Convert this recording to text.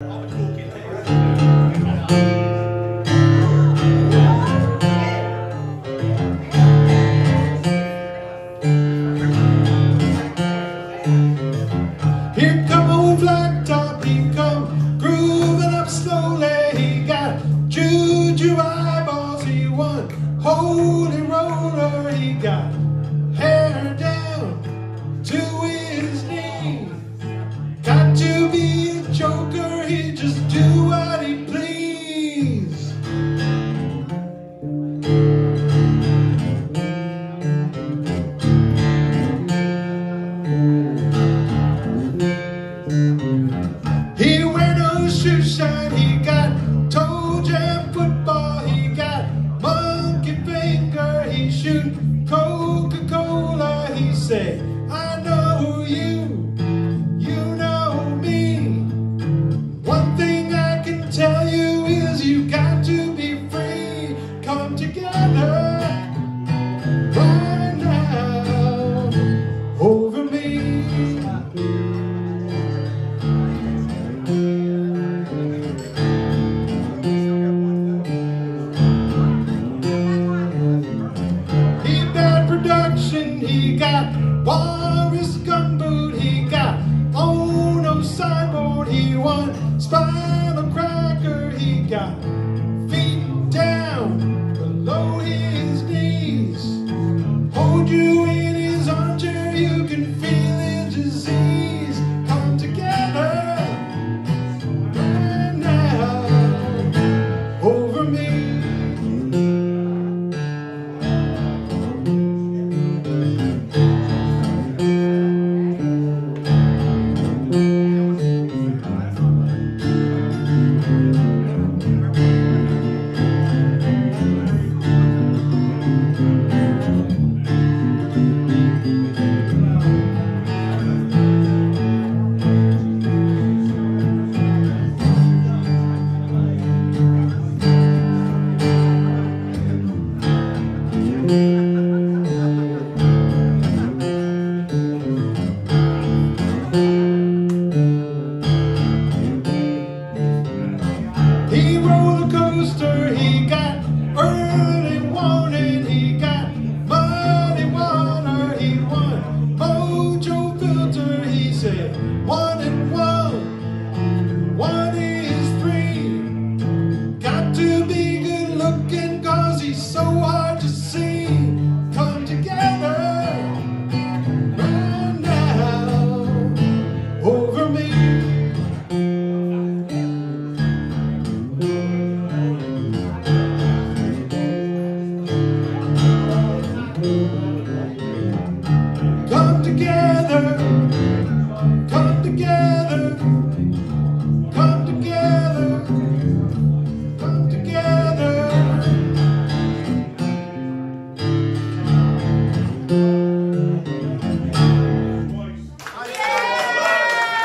Here come old flat top, he come grooving up slowly. He got juju eyeballs, he won holy roller. He got He wear no shoe shine, he got toe jam football, he got monkey finger, he shoot Coca-Cola, he say, I know you, you know me. One thing I can tell you is you got to be free. Come together disease.